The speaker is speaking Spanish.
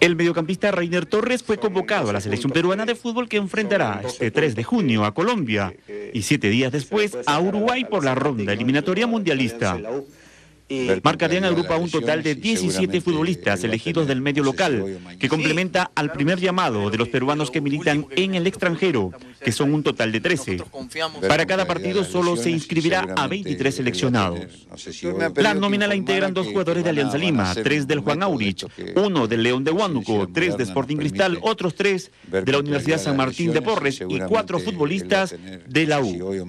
El mediocampista Reiner Torres fue convocado a la selección peruana de fútbol que enfrentará este 3 de junio a Colombia y siete días después a Uruguay por la ronda eliminatoria mundialista. Marcarían agrupa un total de 17 futbolistas elegidos del medio local, que complementa al primer llamado de los peruanos que militan en el extranjero, que son un total de 13. Para cada partido solo se inscribirá a 23 seleccionados. La nómina la integran dos jugadores de Alianza Lima, tres del Juan Aurich, uno del León de Huánuco, tres de Sporting Cristal, otros tres de la Universidad San Martín de Porres y cuatro futbolistas de la U.